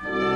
Bye.